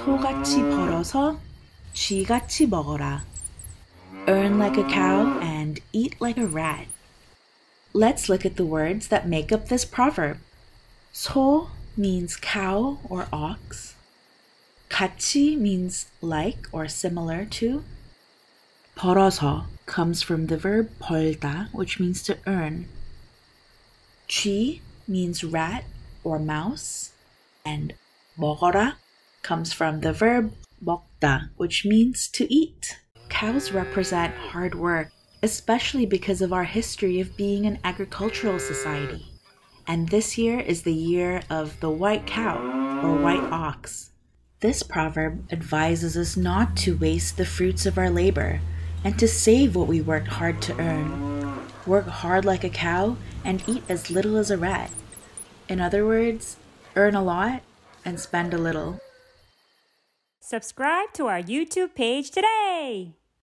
소같이 벌어서 쥐같이 먹어라. Earn like a cow and eat like a rat. Let's look at the words that make up this proverb. 소 means cow or ox. 같이 means like or similar to. 벌어서 comes from the verb 벌다, which means to earn. 쥐 means rat or mouse, and 먹어라 comes from the verb 먹다, which means to eat. Cows represent hard work, especially because of our history of being an agricultural society. And this year is the year of the white cow or white ox. This proverb advises us not to waste the fruits of our labor and to save what we worked hard to earn. Work hard like a cow and eat as little as a rat. In other words, earn a lot and spend a little. Subscribe to our YouTube page today.